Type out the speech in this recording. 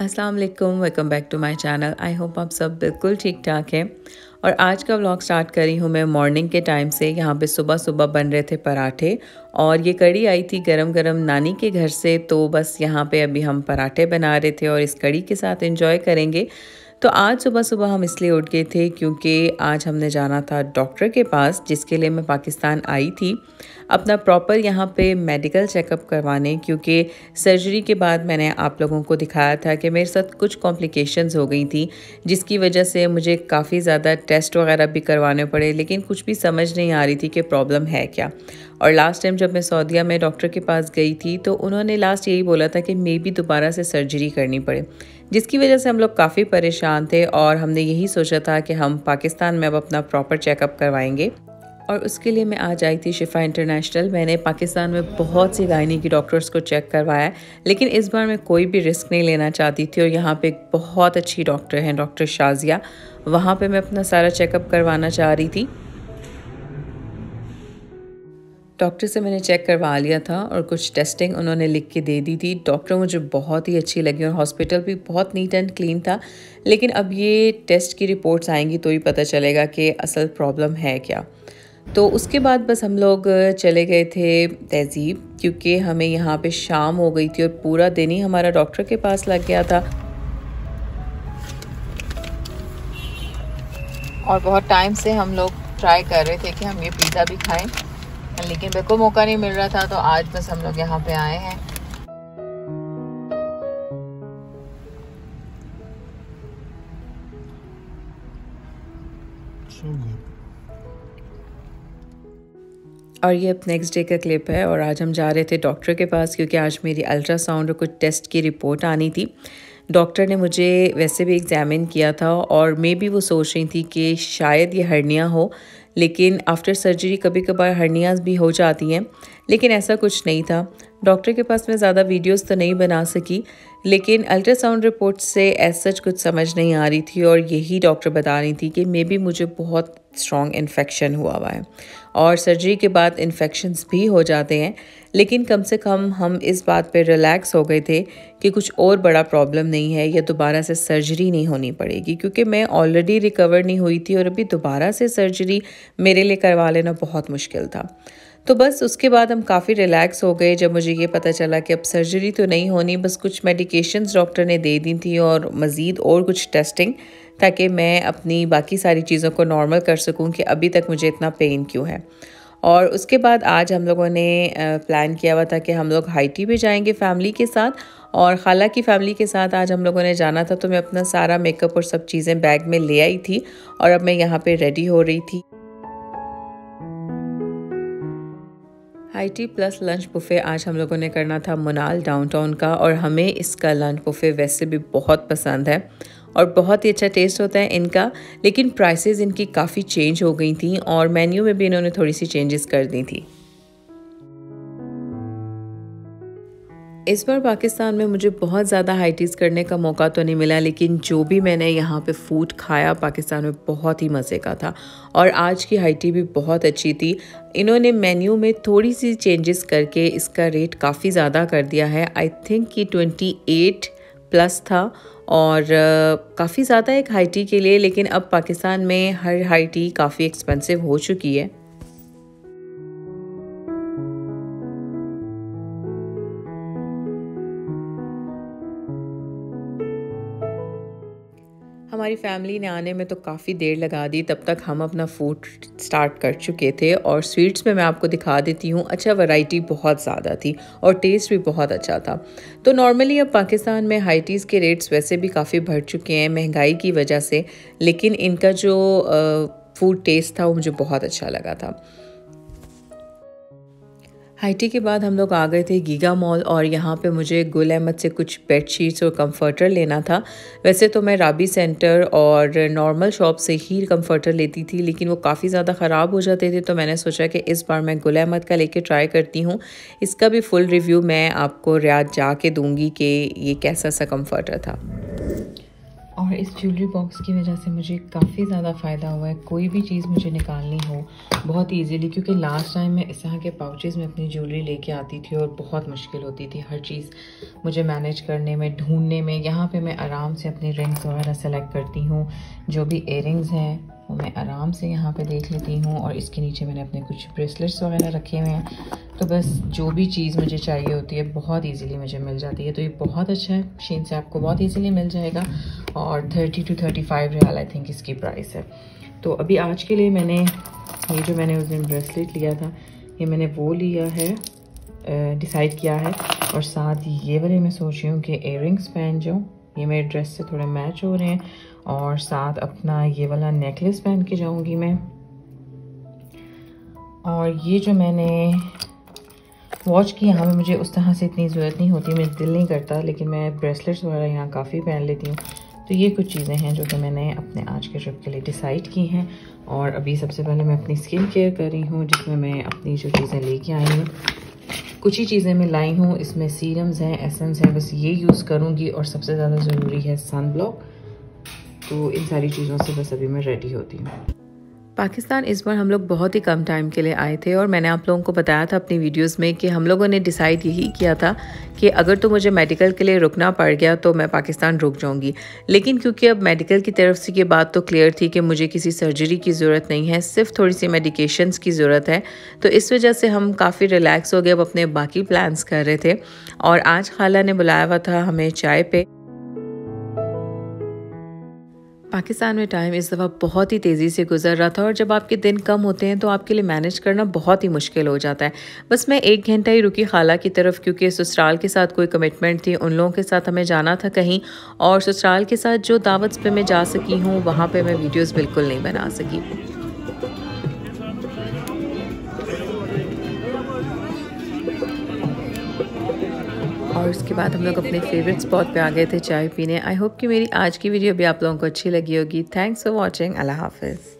अस्सलाम वालेकुम welcome back to my channel I hope आप सब बिल्कुल ठीक ठाक हैं। और आज का व्लॉग स्टार्ट करी हूँ मैं मॉर्निंग के टाइम से। यहाँ पे सुबह सुबह बन रहे थे पराठे। और ये कड़ी आई थी गरम गरम नानी के घर से। तो बस यहाँ पे अभी हम पराठे बना रहे थे और इस कड़ी के साथ इंजॉय करेंगे। तो आज सुबह सुबह हम इसलिए उठ गए थे क्योंकि आज हमने जाना था डॉक्टर के पास, जिसके लिए मैं पाकिस्तान आई थी, अपना प्रॉपर यहाँ पे मेडिकल चेकअप करवाने, क्योंकि सर्जरी के बाद मैंने आप लोगों को दिखाया था कि मेरे साथ कुछ कॉम्प्लिकेशंस हो गई थी, जिसकी वजह से मुझे काफ़ी ज़्यादा टेस्ट वगैरह भी करवाने पड़े, लेकिन कुछ भी समझ नहीं आ रही थी कि प्रॉब्लम है क्या। और लास्ट टाइम जब मैं सऊदिया में डॉक्टर के पास गई थी तो उन्होंने लास्ट यही बोला था कि मे भी दोबारा से सर्जरी करनी पड़े। जिसकी वजह से हम लोग काफ़ी परेशान थे और हमने यही सोचा था कि हम पाकिस्तान में अब अपना प्रॉपर चेकअप करवाएँगे। और उसके लिए मैं आज आई थी शिफा इंटरनेशनल मैंने पाकिस्तान में बहुत सी गायनी की डॉक्टर्स को चेक करवाया, लेकिन इस बार मैं कोई भी रिस्क नहीं लेना चाहती थी और यहाँ पे एक बहुत अच्छी डॉक्टर हैं डॉक्टर शाजिया। वहाँ पे मैं अपना सारा चेकअप करवाना चाह रही थी। डॉक्टर से मैंने चेक करवा लिया था और कुछ टेस्टिंग उन्होंने लिख के दे दी थी। डॉक्टर मुझे बहुत ही अच्छी लगी और हॉस्पिटल भी बहुत नीट एंड क्लीन था। लेकिन अब ये टेस्ट की रिपोर्ट्स आएँगी तो ही पता चलेगा कि असल प्रॉब्लम है क्या। तो उसके बाद बस हम लोग चले गए थे तहज़ीब, क्योंकि हमें यहाँ पे शाम हो गई थी और पूरा दिन ही हमारा डॉक्टर के पास लग गया था। और बहुत टाइम से हम लोग ट्राई कर रहे थे कि हम ये पिज़्ज़ा भी खाएँ। लेकिन बिल्कुल मौका नहीं मिल रहा था तो आज बस हम लोग यहाँ पे आए हैं। और ये अब नेक्स्ट डे का क्लिप है और आज हम जा रहे थे डॉक्टर के पास, क्योंकि आज मेरी अल्ट्रासाउंड और कुछ टेस्ट की रिपोर्ट आनी थी। डॉक्टर ने मुझे वैसे भी एग्ज़ामिन किया था और मे भी वो सोच रही थी कि शायद ये हर्निया हो लेकिन आफ्टर सर्जरी कभी कभार हर्नियाज भी हो जाती हैं, लेकिन ऐसा कुछ नहीं था। डॉक्टर के पास मैं ज़्यादा वीडियोस तो नहीं बना सकी, लेकिन अल्ट्रासाउंड रिपोर्ट से ऐसा सच कुछ समझ नहीं आ रही थी और यही डॉक्टर बता रही थी कि मे बी मुझे बहुत स्ट्रॉन्ग इन्फेक्शन हुआ हुआ है। और सर्जरी के बाद इन्फेक्शंस भी हो जाते हैं, लेकिन कम से कम हम इस बात पर रिलैक्स हो गए थे कि कुछ और बड़ा प्रॉब्लम नहीं है, या दोबारा से सर्जरी नहीं होनी पड़ेगी, क्योंकि मैं ऑलरेडी रिकवर नहीं हुई थी और अभी दोबारा से सर्जरी मेरे लिए करवा लेना बहुत मुश्किल था। तो बस उसके बाद हम काफ़ी रिलैक्स हो गए। जब मुझे ये पता चला कि अब सर्जरी तो नहीं होनी, बस कुछ मेडिकेशंस डॉक्टर ने दे दी थी और मज़ीद और कुछ टेस्टिंग ताकि मैं अपनी बाकी सारी चीज़ों को नॉर्मल कर सकूँ कि अभी तक मुझे इतना पेन क्यों है। और उसके बाद आज हम लोगों ने प्लान किया हुआ था कि हम लोग हाईटी भी जाएँगे फैमिली के साथ और खाला की फैमिली के साथ आज हम लोगों ने जाना था तो मैं अपना सारा मेकअप और सब चीज़ें बैग में ले आई थी और अब मैं यहाँ पे रेडी हो रही थी। High tea plus lunch buffet आज हम लोगों ने करना था मनाल डाउनटाउन का और हमें इसका लंच बुफ़े वैसे भी बहुत पसंद है और बहुत ही अच्छा टेस्ट होता है इनका, लेकिन प्राइसेस इनकी काफ़ी चेंज हो गई थी और मेन्यू में भी इन्होंने थोड़ी सी चेंजेस कर दी थी। इस बार पाकिस्तान में मुझे बहुत ज़्यादा हाइटीज़ करने का मौका तो नहीं मिला, लेकिन जो भी मैंने यहाँ पे फ़ूड खाया, पाकिस्तान में बहुत ही मज़े का था। और आज की हाइटी भी बहुत अच्छी थी। इन्होंने मेन्यू में थोड़ी सी चेंजेस करके इसका रेट काफ़ी ज़्यादा कर दिया है। आई थिंक कि ट्वेंटी एट प्लस था और काफ़ी ज़्यादा एक हाइटी के लिए, लेकिन अब पाकिस्तान में हर हाइटी काफ़ी एक्सपेंसिव हो चुकी है। हमारी फैमिली ने आने में तो काफ़ी देर लगा दी, तब तक हम अपना फ़ूड स्टार्ट कर चुके थे और स्वीट्स में मैं आपको दिखा देती हूँ अच्छा वैरायटी बहुत ज़्यादा थी और टेस्ट भी बहुत अच्छा था। तो नॉर्मली अब पाकिस्तान में हाइटीज़ के रेट्स वैसे भी काफ़ी बढ़ चुके हैं महँगाई की वजह से, लेकिन इनका जो फ़ूड टेस्ट था वो मुझे बहुत अच्छा लगा था। हाईटी के बाद हम लोग आ गए थे गीगा मॉल और यहाँ पे मुझे गुल अहमद से कुछ बेड शीट्स और कंफर्टर लेना था। वैसे तो मैं राबी सेंटर और नॉर्मल शॉप से ही कंफर्टर लेती थी, लेकिन वो काफ़ी ज़्यादा ख़राब हो जाते थे तो मैंने सोचा कि इस बार मैं गुल अहमद का लेके ट्राई करती हूँ। इसका भी फुल रिव्यू मैं आपको रियाद जा के दूँगी कि ये कैसा सा कम्फर्टर था। और इस ज्वेलरी बॉक्स की वजह से मुझे काफ़ी ज़्यादा फ़ायदा हुआ है। कोई भी चीज़ मुझे निकालनी हो, बहुत इजीली क्योंकि लास्ट टाइम मैं इस तरह के पाउचेज़ में अपनी ज्वेलरी लेके आती थी और बहुत मुश्किल होती थी हर चीज़ मुझे मैनेज करने में, ढूँढने में। यहाँ पे मैं आराम से अपनी रिंग्स वगैरह सेलेक्ट करती हूँ, जो भी एयरिंग्स हैं मैं आराम से यहाँ पे देख लेती हूँ और इसके नीचे मैंने अपने कुछ ब्रेसलेट्स वगैरह रखे हुए हैं। तो बस जो भी चीज़ मुझे चाहिए होती है, बहुत इजीली मुझे मिल जाती है। तो ये बहुत अच्छा है शीन से आपको बहुत इजीली मिल जाएगा और thirty two thirty five riyal I think इसकी प्राइस है। तो अभी आज के लिए मैंने ये जो मैंने उस दिन ब्रेसलेट लिया था, ये मैंने वो लिया है डिसाइड किया है और साथ ये वाले मैं सोच रही हूँ कि इयर पहन जाऊँ। ये मेरे ड्रेस से थोड़े मैच हो रहे हैं और साथ अपना ये वाला नेकलेस पहन के जाऊँगी मैं। और ये जो मैंने वॉच की यहाँ पे मुझे उस तरह से इतनी ज़रूरत नहीं होती, मेरा दिल नहीं करता, लेकिन मैं ब्रेसलेट्स वगैरह यहाँ काफ़ी पहन लेती हूँ। तो ये कुछ चीज़ें हैं जो कि मैंने अपने आज के ट्रिप के लिए डिसाइड की हैं। और अभी सबसे पहले मैं अपनी स्किन केयर कर रही हूँ, जिसमें मैं अपनी जो चीज़ें लेके आई हूँ, कुछ ही चीज़ें मैं लाई हूँ। इसमें सीरम्स हैं एसेंस हैं, बस ये यूज़ करूँगी। और सबसे ज़्यादा ज़रूरी है सन ब्लॉक तो इन सारी चीज़ों से बस अभी मैं रेडी होती हूँ। पाकिस्तान, इस बार हम लोग बहुत ही कम टाइम के लिए आए थे और मैंने आप लोगों को बताया था अपनी वीडियोस में कि हम लोगों ने डिसाइड यही किया था कि अगर तो मुझे मेडिकल के लिए रुकना पड़ गया तो मैं पाकिस्तान रुक जाऊँगी। लेकिन क्योंकि अब मेडिकल की तरफ़ से ये बात तो क्लियर थी कि मुझे किसी सर्जरी की ज़रूरत नहीं है, सिर्फ़ थोड़ी सी मेडिकेशंस की ज़रूरत है तो इस वजह से हम काफ़ी रिलैक्स हो गए, अब अपने बाकी प्लान्स कर रहे थे। और आज खाला ने बुलाया हुआ था हमें चाय पे। पाकिस्तान में टाइम इस दफ़ा बहुत ही तेज़ी से गुजर रहा था और जब आपके दिन कम होते हैं तो आपके लिए मैनेज करना बहुत ही मुश्किल हो जाता है। बस मैं एक घंटा ही रुकी खाला की तरफ़ क्योंकि ससुराल के साथ कोई कमिटमेंट थी, उन लोगों के साथ हमें जाना था कहीं और ससुराल के साथ जो दावत पे मैं जा सकी हूँ, वहाँ पर मैं वीडियोज़ बिल्कुल नहीं बना सकी और उसके बाद हम लोग अपने फेवरेट स्पॉट पे आ गए थे चाय पीने। आई होप कि मेरी आज की वीडियो भी आप लोगों को अच्छी लगी होगी। थैंक्स फॉर वॉचिंग अल्लाह हाफिज़।